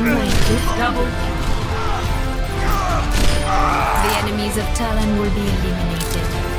The enemies of Talon will be eliminated.